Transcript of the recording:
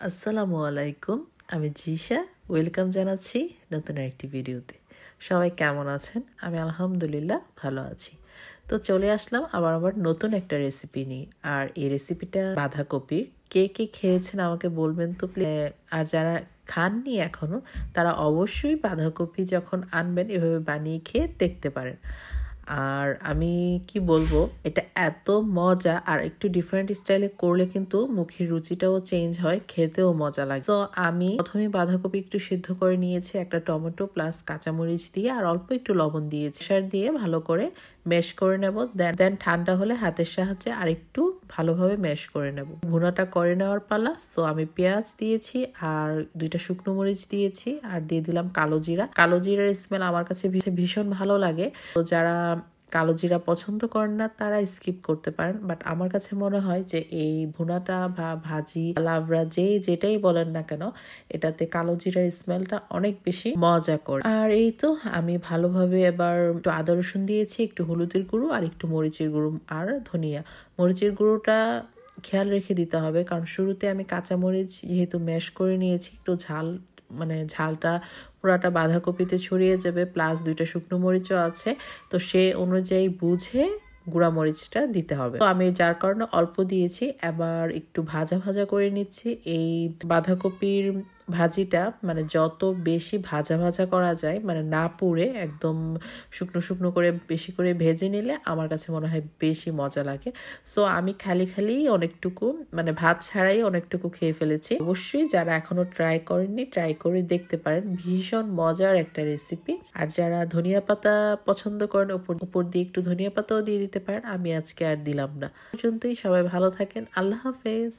আসসালামু আলাইকুম, আমি জিশা, ওয়েলকাম জানাচ্ছি নতুন একটি ভিডিওতে। সবাই কেমন আছেন? আমি আলহামদুলিল্লাহ ভালো আছি। তো চলে আসলাম আবার আবার নতুন একটা রেসিপি নিয়ে। আর এই রেসিপিটা বাঁধাকপির। কে কে খেয়েছেন আমাকে বলবেন তো আর যারা খাননি এখনও তারা অবশ্যই বাঁধাকপি যখন আনবেন, এভাবে বানিয়ে খেয়ে দেখতে পারেন। আর আমি কি বলব, এটা এত মজা আর একটু ডিফারেন্ট স্টাইলে করলে কিন্তু মুখের রুচিটাও চেঞ্জ হয়, খেতেও মজা লাগে। তো আমি প্রথমে বাঁধাকপি একটু সিদ্ধ করে নিয়েছি, একটা টমেটো প্লাস কাঁচামরিচ দিয়ে আর অল্প একটু লবণ দিয়েছি। সার দিয়ে ভালো করে মেশ করে নেব দেন দেন ঠান্ডা হলে হাতের সাহায্যে আরেকটু ভালোভাবে ম্যাশ করে নেব। ভুনাটা করে নেওয়ার পালা সো আমি পেঁয়াজ দিয়েছি আর দুইটা শুকনো মরিচ দিয়েছি আর দিয়ে দিলাম কালো জিরা। কালো জিরার স্মেল আমার কাছে ভীষণ ভালো লাগে। তো যারা কালো জিরা পছন্দ করেন না, তারা স্কিপ করতে পারেন। বাট আমার কাছে মনে হয় যে এই ভুনাটা বা ভাজি লাভরা যে যেটাই বলেন না কেন, এটাতে কালো জিরার স্মেলটা অনেক বেশি মজা করে। আর এই তো আমি ভালোভাবে এবার একটু আদা, রসুন দিয়েছি, একটু হলুদের গুঁড়ো আর একটু মরিচের গুঁড়ো আর ধনিয়া। মরিচের গুঁড়োটা খেয়াল রেখে দিতে হবে, কারণ শুরুতে আমি কাঁচামরিচ যেহেতু ম্যাশ করে নিয়েছি, একটু ঝাল মানে ঝালটা পুরাটা বাঁধাকপিতে ছড়িয়ে যাবে প্লাস দুইটা শুকনো মরিচও আছে। তো সে অনুযায়ী বুঝে গুঁড়া মরিচটা দিতে হবে। তো আমি যার কারণে অল্প দিয়েছি, এবার একটু ভাজা ভাজা করে নিচ্ছি। এই বাঁধাকপির ভাজিটা মানে যত বেশি ভাজা ভাজা করা যায় মানে না পুড়ে একদম শুকনো শুকনো করে বেশি করে ভেজে নিলে আমার কাছে মনে হয় বেশি মজা লাগে। সো আমি খালি খালি অনেকটুকু মানে ভাত ছাড়াই অনেকটুকু খেয়ে ফেলেছি। অবশ্যই যারা এখনও ট্রাই করেননি ট্রাই করে দেখতে পারেন। ভীষণ মজার একটা রেসিপি আর যারা ধনিয়া পাতা পছন্দ করেন, উপর উপর দিয়ে একটু ধনিয়া পাতাও দিয়ে দিতে পারেন। আমি আজকে আর দিলাম না। পর্যন্তই সবাই ভালো থাকেন। আল্লাহ হাফেজ।